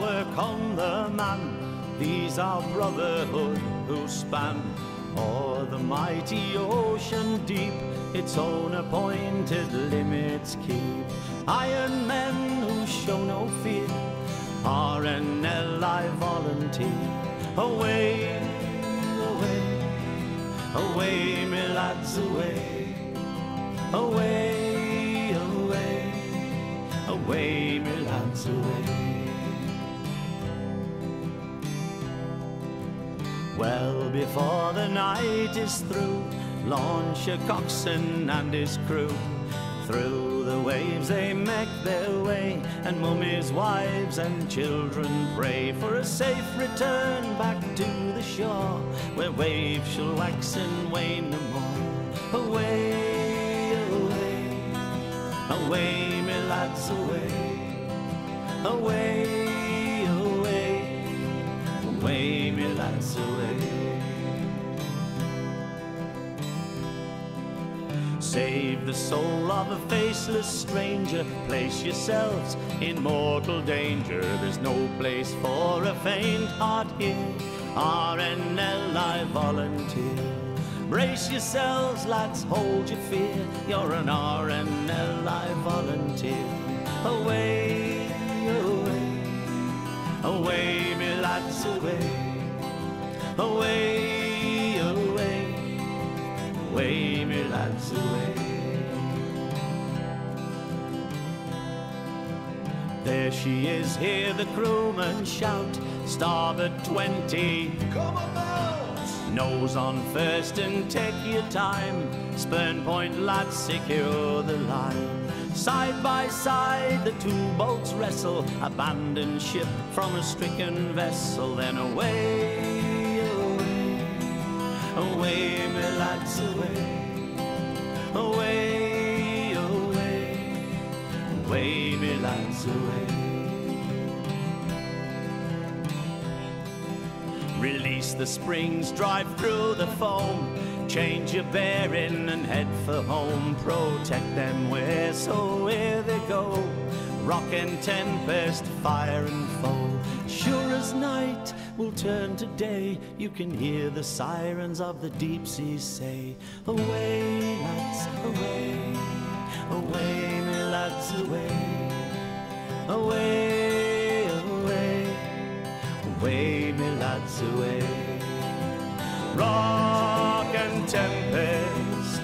work on the man. These are brotherhood who span o'er the mighty ocean deep, its own appointed limits keep. Iron men who show no fear, RNLI volunteer. Away, away, away, me lads, away, away, away, away, me lads, away. Well, before the night is through, launch a coxswain and his crew. Through the waves they make their way, and mummies, wives, and children pray for a safe return back to the shore, where waves shall wax and wane no more. Away, away, away, me lads, away, away, away, away, away. Save the soul of a faceless stranger. Place yourselves in mortal danger. There's no place for a faint heart here. RNLI volunteer. Brace yourselves, lads, hold your fear. You're an RNLI volunteer. Away, away, away, me lads, away, away, away away, me lads, away. There she is, hear the crewman shout, starboard 20. Come about! Nose on first and take your time. Spurn point, lads, secure the line. Side by side, the two boats wrestle. Abandon ship from a stricken vessel. Then away, away, away, me lads, away, away, away, away, me lads, away. Release the springs, drive through the foam. Change your bearing and head for home. Protect them where, so here they go. Rock and tempest, fire and foe. Will turn to day, you can hear the sirens of the deep sea say, Away, lads, away, away, me lads, away, away, away. Away, me lads, away. Rock and tempest,